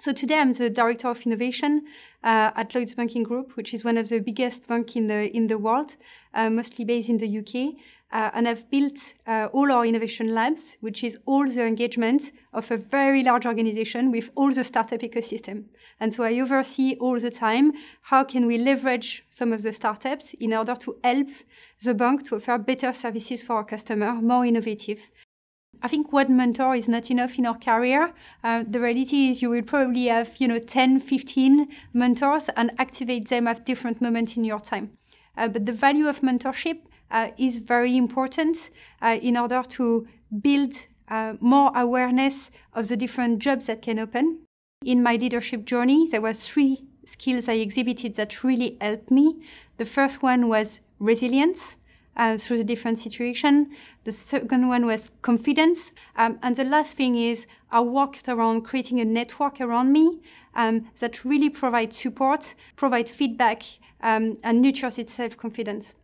So today I'm the director of innovation uh, at Lloyds Banking Group, which is one of the biggest banks in the in the world, uh, mostly based in the UK. Uh, and I've built uh, all our innovation labs, which is all the engagement of a very large organization with all the startup ecosystem. And so I oversee all the time how can we leverage some of the startups in order to help the bank to offer better services for our customer, more innovative. I think one mentor is not enough in our career. Uh, the reality is you will probably have, you know, 10, 15 mentors and activate them at different moments in your time. Uh, but the value of mentorship uh, is very important uh, in order to build uh, more awareness of the different jobs that can open. In my leadership journey, there were three skills I exhibited that really helped me. The first one was resilience uh, through the different situation. The second one was confidence. Um, and the last thing is I worked around creating a network around me um, that really provides support, provide feedback, um, and nurtures its self-confidence.